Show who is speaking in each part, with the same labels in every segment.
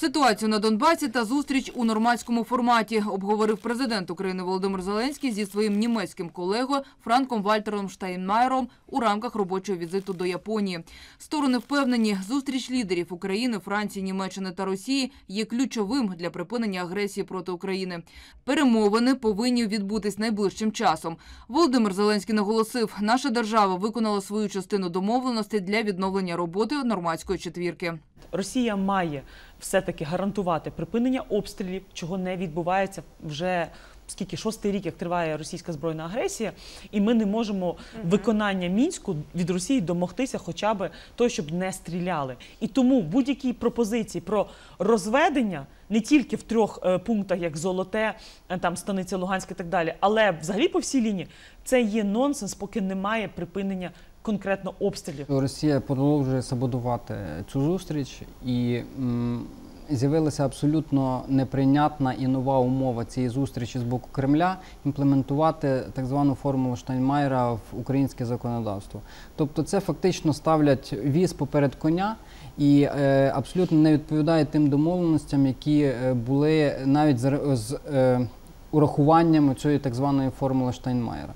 Speaker 1: Ситуацію на Донбасі та зустріч у нормандському форматі обговорив президент України Володимир Зеленський зі своїм німецьким колегою Франком Вальтером Штайнмайером у рамках робочого візиту до Японії. Сторони впевнені, зустріч лідерів України, Франції, Німеччини та Росії є ключовим для припинення агресії проти України. Перемовини повинні відбутись найближчим часом. Володимир Зеленський наголосив, наша держава виконала свою частину домовленостей для відновлення роботи нормандської четвірки.
Speaker 2: Росія має все-таки гарантувати припинення обстрілів, чого не відбувається вже скільки шостий рік, як триває російська збройна агресія, і ми не можемо виконання мінську від Росії домогтися, хоча б того, щоб не стріляли. І тому будь-які пропозиції про розведення не тільки в трьох е, пунктах, як Золоте, е, там Станиця Луганська і так далі, але взагалі по всій лінії це є нонсенс, поки немає припинення конкретно обстрілів.
Speaker 3: Росія продовжує саботувати цю зустріч і м, з'явилася абсолютно неприйнятна і нова умова цієї зустрічі з боку Кремля імплементувати так звану формулу Штайнмайера в українське законодавство. Тобто, це фактично ставлять віз поперед коня. І е, абсолютно не відповідає тим домовленостям, які е, були навіть з, з е, урахуванням цієї так званої формули Штайнмаєра.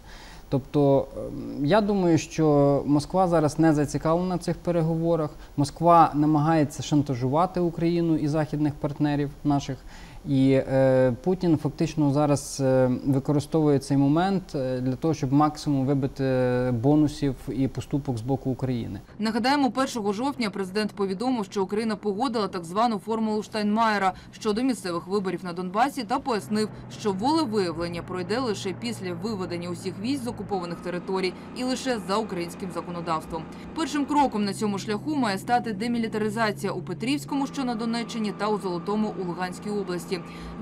Speaker 3: Тобто, ем, я думаю, що Москва зараз не зацікавлена в цих переговорах. Москва намагається шантажувати Україну і західних партнерів наших. І е, Путін фактично зараз е, використовує цей момент е, для того, щоб максимум вибити бонусів і поступок з боку України.
Speaker 1: Нагадаємо, 1 жовтня президент повідомив, що Україна погодила так звану формулу Штайнмаєра щодо місцевих виборів на Донбасі та пояснив, що волевиявлення пройде лише після виведення усіх військ з окупованих територій і лише за українським законодавством. Першим кроком на цьому шляху має стати демілітаризація у Петрівському, що на Донеччині, та у Золотому у Луганській області.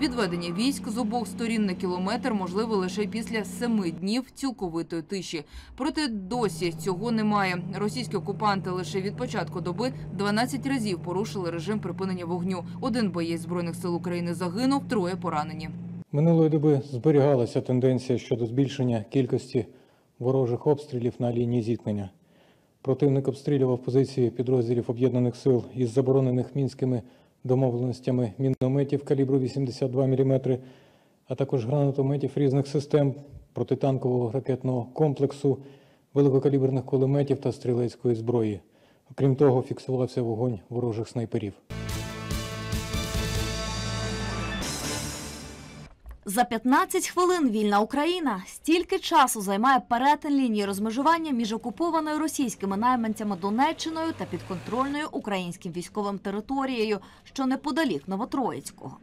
Speaker 1: Відведення військ з обох сторін на кілометр можливо лише після семи днів цілковитої тиші. Проте досі цього немає. Російські окупанти лише від початку доби 12 разів порушили режим припинення вогню. Один боєць збройних сил України загинув, троє поранені.
Speaker 4: Минулої доби зберігалася тенденція щодо збільшення кількості ворожих обстрілів на лінії зіткнення. Противник обстрілював позиції підрозділів об'єднаних сил із заборонених мінськими домовленостями мінометів калібру 82 мм, а також гранатометів різних систем, протитанкового ракетного комплексу, великокаліберних кулеметів та стрілецької зброї. Окрім того, фіксувався вогонь ворожих снайперів.
Speaker 5: За 15 хвилин вільна Україна. Стільки часу займає перетин лінії розмежування між окупованою російськими найманцями Донеччиною та підконтрольною українським військовим територією, що неподалік Новотроїцького.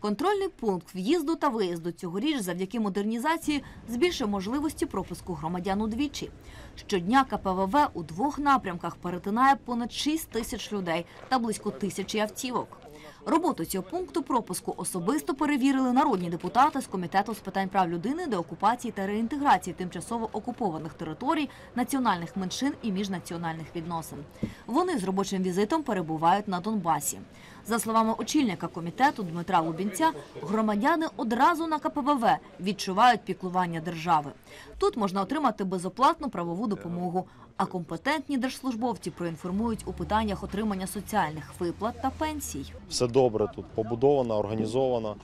Speaker 5: Контрольний пункт в'їзду та виїзду цьогоріч завдяки модернізації збільшив можливості пропуску громадян удвічі. Щодня КПВВ у двох напрямках перетинає понад 6 тисяч людей та близько тисячі автівок. Роботу цього пункту пропуску особисто перевірили народні депутати з комітету з питань прав людини, деокупації та реінтеграції тимчасово окупованих територій, національних меншин і міжнаціональних відносин. Вони з робочим візитом перебувають на Донбасі. За словами очільника комітету Дмитра Лубінця, громадяни одразу на КПВВ відчувають піклування держави. Тут можна отримати безоплатну правову допомогу. А компетентні держслужбовці проінформують у питаннях отримання соціальних виплат та пенсій.
Speaker 6: все добре тут побудовано, організовано.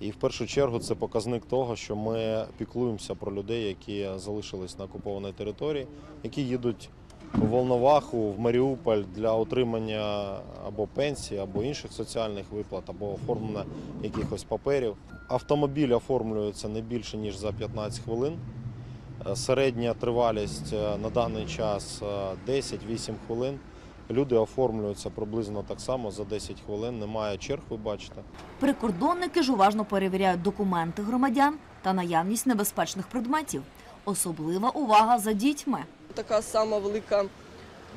Speaker 6: І в першу чергу це показник того, що ми піклуємося про людей, які залишились на окупованій території, які їдуть в Волноваху, в Маріуполь для отримання або пенсії, або інших соціальних виплат, або оформлення якихось паперів. Автомобіль оформлюється не більше ніж за 15 хвилин. Е, Середня тривалість е, на даний час е, 10-8 хвилин. Люди оформлюються приблизно так само за 10 хвилин. Немає черг, ви бачите.
Speaker 5: Прикордонники ж уважно перевіряють документи громадян та наявність небезпечних предметів. Особлива увага за дітьми.
Speaker 7: така сама велика,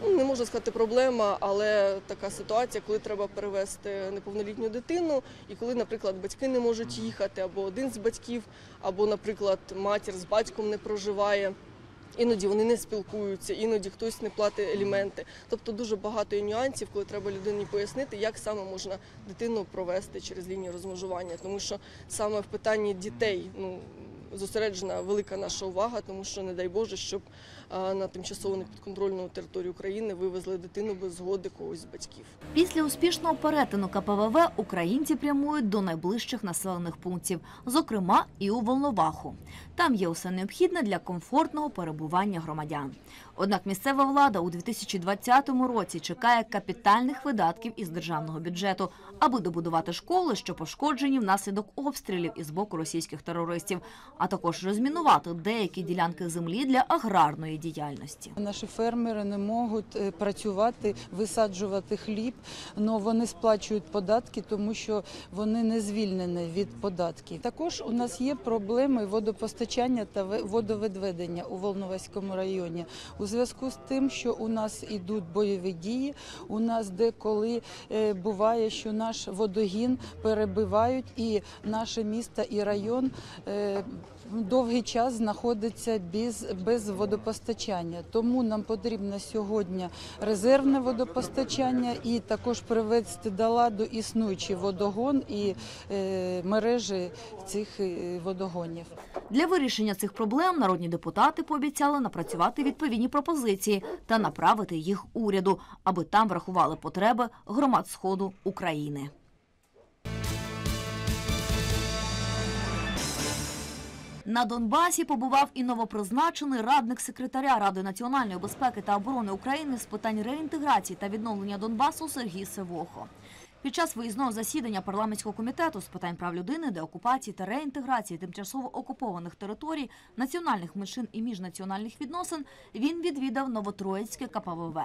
Speaker 7: ну не можна сказати проблема, але така ситуація, коли треба перевезти неповнолітню дитину, і коли, наприклад, батьки не можуть їхати, або один з батьків, або, наприклад, матір з батьком не проживає. Іноді вони не спілкуються, іноді хтось не платить елементи. Тобто дуже багато є нюансів, коли треба людині пояснити, як саме можна дитину провести через лінію розмежування. Тому що саме в питанні дітей, ну зосереджена велика наша увага, тому що не дай Боже, щоб на тимчасово непідконтрольну територію України вивезли дитину без згоди когось з батьків.
Speaker 5: Після успішного перетину КПВВ українці прямують до найближчих населених пунктів, зокрема і у Волноваху. Там є усе необхідне для комфортного перебування громадян. Однак місцева влада у 2020 році чекає капітальних видатків із державного бюджету, аби добудувати школи, що пошкоджені внаслідок обстрілів із боку російських терористів, а також розмінувати деякі ділянки землі для аграрної діяльності.
Speaker 8: Наші фермери не можуть е, працювати, висаджувати хліб, але вони сплачують податки, тому що вони не звільнені від податків. Також у нас є проблеми водопостачання та ве- водовідведення у Волноваському районі. У зв'язку з тим, що у нас ідуть бойові дії, у нас деколи е, буває, що наш водогін перебивають, і наше місто і район. Довгий час знаходиться без, без водопостачання. Тому нам потрібно сьогодні резервне водопостачання і також привести до ладу існуючий водогон і е, мережі цих е, водогонів.
Speaker 5: Для вирішення цих проблем народні депутати пообіцяли напрацювати відповідні пропозиції та направити їх уряду, аби там врахували потреби громад сходу України. На Донбасі побував і новопризначений радник секретаря Ради національної безпеки та оборони України з питань реінтеграції та відновлення Донбасу Сергій Севохо. Під час виїзного засідання парламентського комітету з питань прав людини, деокупації та реінтеграції тимчасово окупованих територій, національних меншин і міжнаціональних відносин він відвідав Новотроїцьке КПВВ.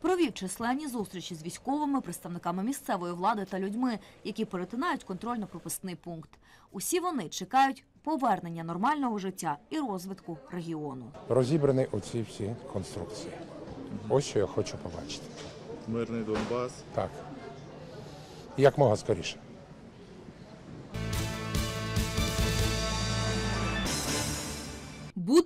Speaker 5: Провів численні зустрічі з військовими, представниками місцевої влади та людьми, які перетинають контрольно-пропускний пункт. Усі вони чекають повернення нормального життя і розвитку регіону.
Speaker 9: розібрані оці всі конструкції. Ось що я хочу побачити.
Speaker 10: Мирний Донбас.
Speaker 9: Так. Як мога скоріше.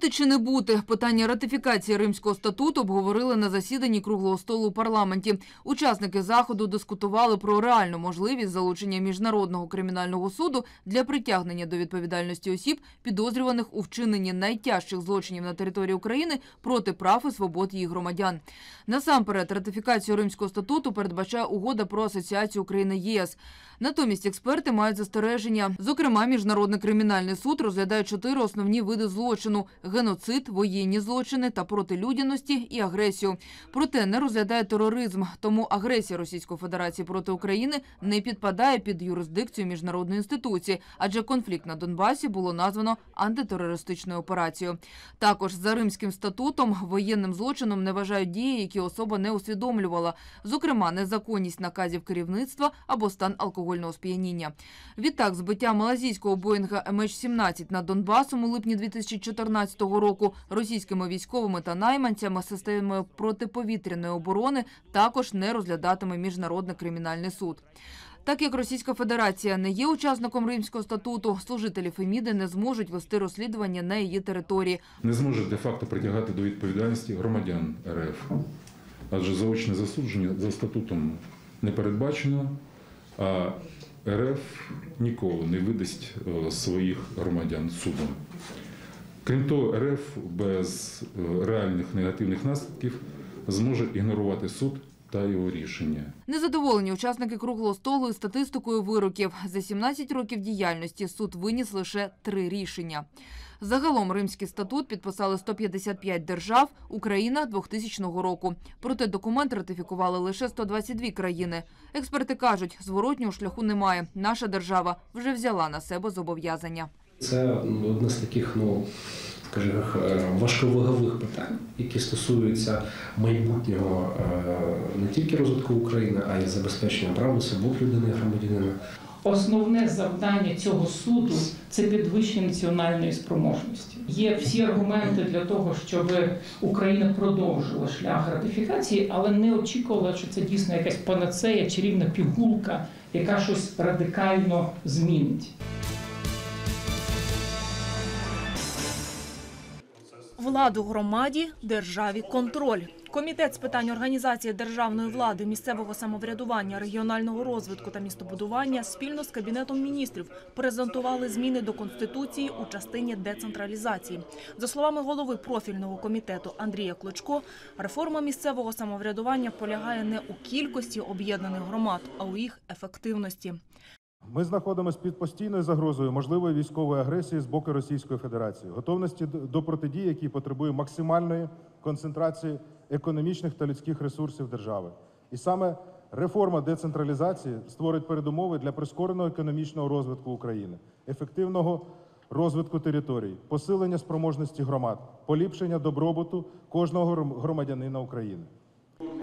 Speaker 1: Бути чи не бути питання ратифікації Римського статуту обговорили на засіданні круглого столу у парламенті. Учасники заходу дискутували про реальну можливість залучення міжнародного кримінального суду для притягнення до відповідальності осіб, підозрюваних у вчиненні найтяжчих злочинів на території України проти прав і свобод її громадян. Насамперед, ратифікацію Римського статуту передбачає угода про асоціацію України ЄС. Натомість експерти мають застереження. Зокрема, міжнародний кримінальний суд розглядає чотири основні види злочину: геноцид, воєнні злочини та проти людяності і агресію. Проте не розглядає тероризм. Тому агресія Російської Федерації проти України не підпадає під юрисдикцію міжнародної інституції, адже конфлікт на Донбасі було названо антитерористичною операцією. Також за Римським статутом воєнним злочином не вважають дії, які особа не усвідомлювала, зокрема незаконність наказів керівництва або стан алкогольного сп'яніння. Відтак, збиття малазійського боїнга MH17 над Донбасом у липні 2014 року російськими військовими та найманцями системою протиповітряної оборони також не розглядатиме міжнародний кримінальний суд. Так як Російська Федерація не є учасником Римського статуту, служителі Феміди не зможуть вести розслідування на її території.
Speaker 11: не зможе де-факто притягати до відповідальності громадян РФ. Адже заочне засудження за статутом не передбачено, а РФ ніколи не видасть е, своїх громадян судом. Крім того, РФ без е, реальних негативних наслідків зможе ігнорувати суд та його рішення.
Speaker 1: Незадоволені учасники круглого столу із статистикою вироків. За 17 років діяльності суд виніс лише три рішення. Загалом Римський статут підписали 155 держав, Україна 2000 року. Проте документ ратифікували лише 122 країни. Експерти кажуть, зворотнього шляху немає. Наша держава вже взяла на себе зобов'язання.
Speaker 12: Це ну, одне з таких, ну скажімо, е, важковагових питань, які стосуються майбутнього е, не тільки розвитку України, а й забезпечення прав і свобод людини громадянина.
Speaker 13: Основне завдання цього суду це підвищення національної спроможності. Є всі аргументи для того, щоб Україна продовжила шлях ратифікації, але не очікувала, що це дійсно якась панацея, чарівна пігулка, яка щось радикально змінить.
Speaker 14: Владу громаді, державі контроль. Комітет з питань організації державної влади, місцевого самоврядування, регіонального розвитку та містобудування спільно з кабінетом міністрів презентували зміни до конституції у частині децентралізації. За словами голови профільного комітету Андрія Клочко, реформа місцевого самоврядування полягає не у кількості об'єднаних громад, а у їх ефективності.
Speaker 15: Ми знаходимося під постійною загрозою можливої військової агресії з боку Російської Федерації, готовності до протидії, якій потребує максимальної концентрації економічних та людських ресурсів держави. І саме реформа децентралізації створить передумови для прискореного економічного розвитку України, ефективного розвитку територій, посилення спроможності громад, поліпшення добробуту кожного громадянина України.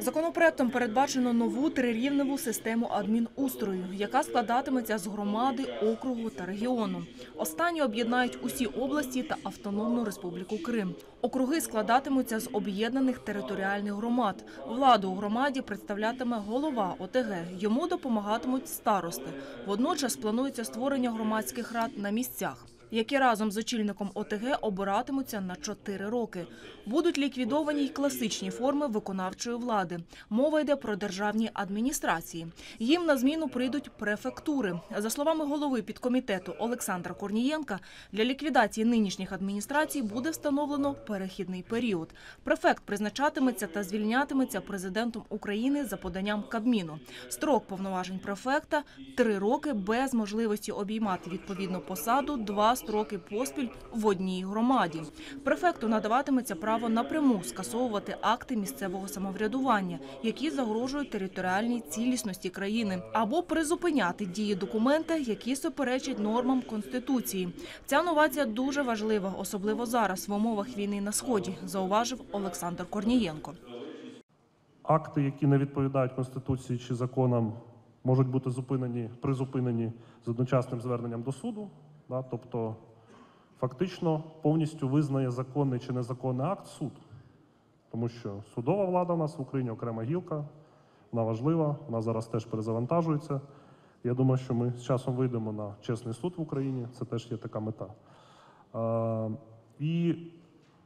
Speaker 14: Законопроектом передбачено нову трирівневу систему адмінустрою, яка складатиметься з громади, округу та регіону. Останні об'єднають усі області та Автономну Республіку Крим. Округи складатимуться з об'єднаних територіальних громад. Владу у громаді представлятиме голова ОТГ. Йому допомагатимуть старости. Водночас планується створення громадських рад на місцях які разом з очільником ОТГ обиратимуться на 4 роки. Будуть ліквідовані й класичні форми виконавчої влади. Мова йде про державні адміністрації. Їм на зміну прийдуть префектури. За словами голови підкомітету Олександра Корнієнка, для ліквідації нинішніх адміністрацій буде встановлено перехідний період. Префект призначатиметься та звільнятиметься президентом України за поданням Кабміну. Строк повноважень префекта три роки без можливості обіймати відповідну посаду два строки поспіль в одній громаді. Префекту надаватиметься право напряму скасовувати акти місцевого самоврядування, які загрожують територіальній цілісності країни, або призупиняти дії документа, які суперечать нормам конституції. Ця новація дуже важлива, особливо зараз в умовах війни на сході, зауважив Олександр Корнієнко.
Speaker 16: акти, які не відповідають Конституції чи законам, можуть бути зупинені, призупинені з одночасним зверненням до суду. Да? Тобто, фактично повністю визнає законний чи незаконний акт суд. Тому що судова влада у нас в Україні окрема гілка, вона важлива, вона зараз теж перезавантажується. Я думаю, що ми з часом вийдемо на чесний суд в Україні, це теж є така мета. Е, і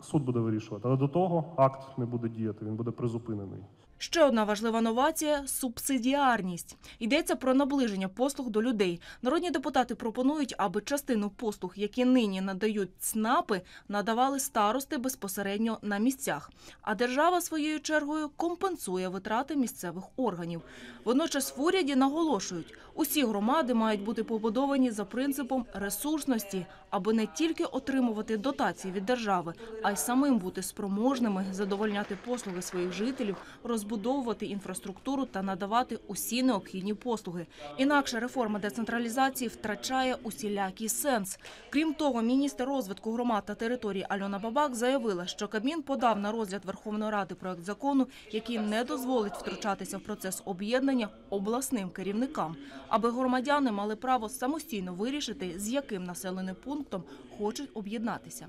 Speaker 16: суд буде вирішувати. Але до того акт не буде діяти, він буде призупинений.
Speaker 14: Ще одна важлива новація субсидіарність. Йдеться про наближення послуг до людей. Народні депутати пропонують, аби частину послуг, які нині надають ЦНАПи, надавали старости безпосередньо на місцях. А держава своєю чергою компенсує витрати місцевих органів. Водночас в уряді наголошують, усі громади мають бути побудовані за принципом ресурсності, аби не тільки отримувати дотації від держави, а й самим бути спроможними задовольняти послуги своїх жителів, розбудовувати інфраструктуру та надавати усі необхідні послуги. Інакше реформа децентралізації втрачає усілякий сенс. Крім того, міністр розвитку громад та територій Альона Бабак заявила, що Кабмін подав на розгляд Верховної Ради проект закону, який не дозволить втручатися в процес об'єднання обласним керівникам, аби громадяни мали право самостійно вирішити, з яким населеним пунктом хочуть об'єднатися.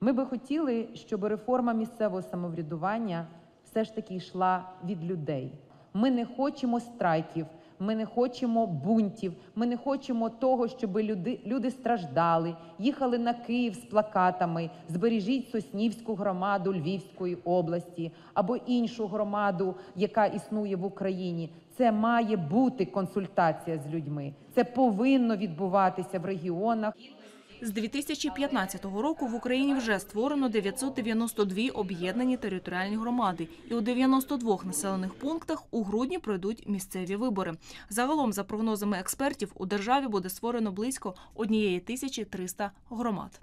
Speaker 17: Ми би хотіли, щоб реформа місцевого самоврядування все ж таки йшла від людей. Ми не хочемо страйків, ми не хочемо бунтів, ми не хочемо того, щоб люди, люди страждали, їхали на Київ з плакатами Збережіть Соснівську громаду Львівської області або іншу громаду, яка існує в Україні. Це має бути консультація з людьми. Це повинно відбуватися в регіонах.
Speaker 14: З 2015 року в Україні вже створено 992 об'єднані територіальні громади, і у 92 населених пунктах у грудні пройдуть місцеві вибори. Загалом, за прогнозами експертів, у державі буде створено близько 1300 громад.